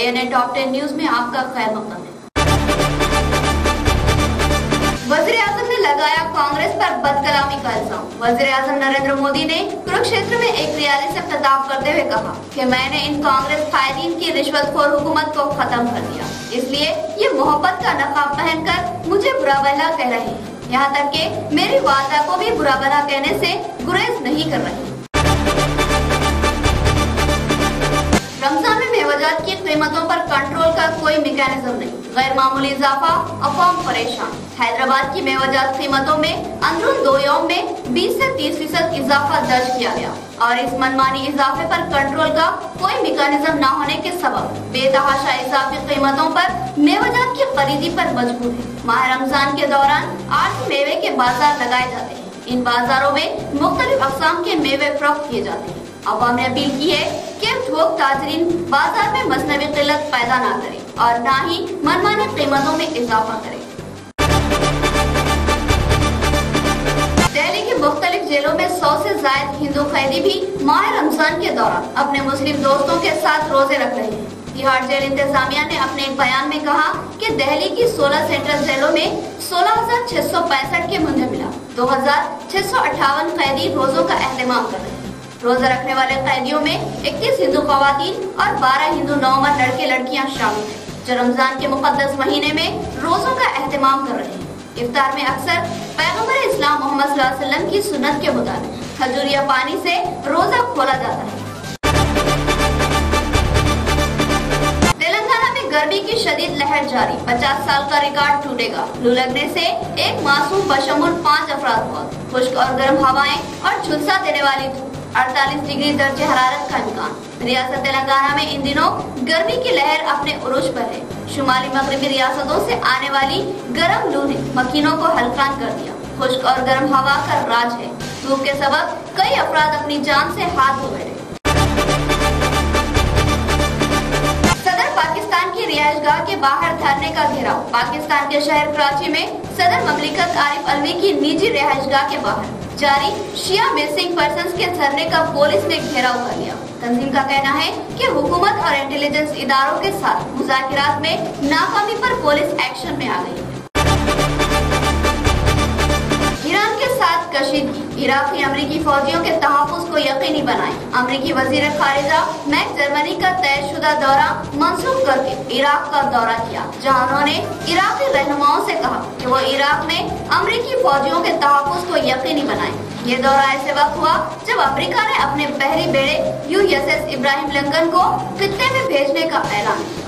C N top ten news میں آپ کا خیر مقدم ہے۔ وزیر اعظم نے لگایا کانگریس پر بد کلامی کا الزام۔ وزیر اعظم نریندر مودی نے کرکشیتر میں ایک ریالی سے خطاب کرتے ہوئے کہا کہ میں نے ان کانگریس قائدین کی رشوت خور حکومت کو ختم کر دیا۔ اس لیے یہ محبت کا نقاب پہن کر مجھے برا بہلا کہہ رہے ہیں۔ یہاں تک کہ میری والدہ کو بھی برا بہلا کہنے سے گریز نہیں کر رہی۔ قیمتوں پر کنٹرول کا کوئی میکانزم نہیں۔ غیر معمولی اضافہ، عوام پریشان۔ حیدرآباد کی میوجات قیمتوں میں اندرون دو یوم میں بیس سے تیس فیصد اضافہ درج کیا گیا۔ اور اس منمانی اضافے پر کنٹرول کا کوئی میکانزم نہ ہونے کے سبب بے تحاشا اضافی قیمتوں پر میوجات کی خریدی پر مجبور ہے ماہ رمضان کے دوران آٹھ میوے کے بازار لگائے جاتے ہیں۔ ان بازاروں میں مختلف اقسام کے میوے فروخت کیے جاتے ہیں۔ عوام نے اپیل کی ہے کہ تھوک تاجرین بازار میں مصنوعی قلت پیدا نہ کریں اور نہ ہی منمانی قیمتوں میں اضافہ کریں۔ دہلی کی مختلف جیلوں میں سو سے زائد ہندو قیدی بھی ماہ رمضان کے دوران اپنے مسلم دوستوں کے ساتھ روزے رکھ رہے ہیں۔ تہاڑ جیل انتظامیہ نے اپنے ایک بیان میں کہا کہ دہلی کی سولہ سینٹرل جیلوں میں سولہ ہزار چھ سو پینسٹھ کے منہ ملا۔ دو ہزار چھ سو اٹھاون قیدی روزوں کا اہتمام کر رہے ہیں۔ روزہ رکھنے والے قیدیوں میں اکیس ہندو خواتین اور بارہ ہندو نومر لڑکے لڑکیاں شامل ہیں، جو رمضان کے مقدس مہینے میں روزوں کا اہتمام کر رہے ہیں۔ افطار میں اکثر پیغمبر اسلام محمد صلی اللہ علیہ وسلم کی سنت کے مطابق کھجور یا پانی سے روزہ کھولا جاتا ہے۔ تلنگانہ میں گرمی کی شدید لہر جاری۔ پچاس سال کا ریکارڈ ٹوٹے گا۔ لو لگنے سے ایک معصوم بشمول پانچ افراد ہوا خشک اور گرم ہوائیں اور جھلسا دینے والی دھوپ۔ اڑتالیس ڈگری درجہ حرارت کا امکان۔ ریاست تلنگانہ میں ان دنوں گرمی کی لہر اپنے عروج پر ہے۔ شمالی مغربی ریاستوں سے آنے والی گرم لو نے مکینوں کو ہلکان کر دیا۔ خشک اور گرم ہوا کا راج ہے۔ دھوپ کے سبب کئی افراد اپنی جان سے ہاتھ دھو بیٹھے۔ صدر پاکستان کی رہائش گاہ کے باہر دھرنے کا گھیراؤ۔ پاکستان کے شہر کراچی میں صدر مملکت عارف علوی کی نجی رہائش گاہ کے باہر۔ جاری شیعہ مسنگ پرسنز کے دھرنے کا پولیس نے گھیراؤ کر لیا تنظیم کا کہنا ہے کہ حکومت اور انٹیلیجنس اداروں کے ساتھ مذاکرات میں ناکامی پر پولیس ایکشن میں آ گئی ایران کے ساتھ کشیدگی عراق عراقی امریکی فوجیوں کے تحفظ کو یقینی بنائیں امریکی وزیر خارجہ میک جرمنی کا طے شدہ دورہ منسوخ کر کے عراق کا دورہ کیا جہاں انہوں نے عراقی رہنماؤں سے کہا کہ وہ عراق میں امریکی فوجیوں کے تحفظ کو یقینی بنائیں یہ دورہ ایسے وقت ہوا جب امریکہ نے اپنے پہلی بیڑے U S S Abraham Lincoln کو خطے میں بھیجنے کا اعلان کیا۔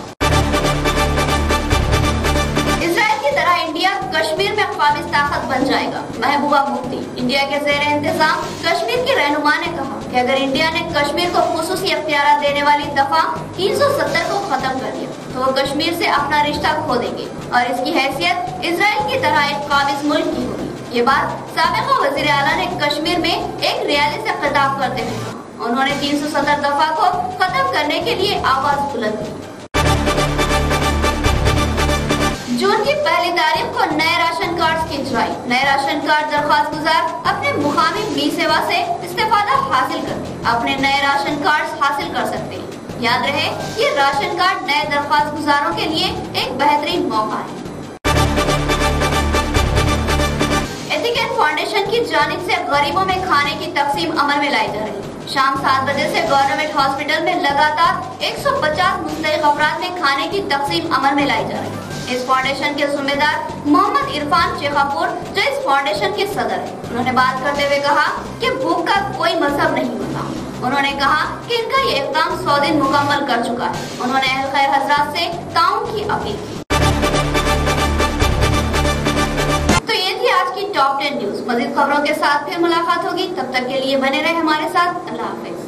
اسرائیل کی طرح انڈیا کشمیر میں قابض طاقت بن جائے گا۔ محبوبہ مفتی، انڈیا کے زیر انتظام کشمیر کی رہنما نے کہا کہ اگر انڈیا نے کشمیر کو خصوصی اختیارات دینے والی دفعہ تین سو ستر کو ختم کر دیا، تو وہ کشمیر سے اپنا رشتہ کھو دیں گے۔ اور اس کی حیثیت، اسرائیل کی طرح ایک قابض ملک کی یہ بات سابقہ وزیر اعلیٰ نے کشمیر میں ایک ریالی سے خطاب کرتے ہوئے انہوں نے تین سو ستر دفعہ کو ختم کرنے کے لیے آواز بلند کی۔ جون کی پہلی تاریخ کو نئے راشن کارڈز کی اجرائی۔ نئے راشن کارڈ درخواست گزار اپنے مقامی می سیوا سے استفادہ حاصل کر۔ اپنے نئے راشن کارڈز حاصل کر سکتے ہیں۔ یاد رہے، یہ راشن کارڈ نئے درخواست گزاروں کے لیے ایک بہترین موقع ہے۔ کی جانب سے غریبوں میں کھانے کی تقسیم عمل میں لائی جا رہی شام سات بجے سے گورنمنٹ ہاسپٹل میں لگاتار ایک سو پچاس مختلف افراد میں کھانے کی تقسیم عمل میں لائی جا رہی ہے۔ اس فاؤنڈیشن کے ذمہ دار محمد عرفان شیخاپور، جو اس فاؤنڈیشن کے صدر ہیں۔ انہوں نے بات کرتے ہوئے کہا کہ بھوک کا کوئی مذہب نہیں ہوتا۔ انہوں نے کہا کہ ان کا یہ اقدام سو دن مکمل کر چکا ہے۔ انہوں نے اہل خیر حضرات سے تعاون کی اپیل کی۔ مزید خبروں کے ساتھ پھر ملاقات ہوگی۔ تب تک کے لیے بنے رہے ہمارے ساتھ۔ اللہ حافظ۔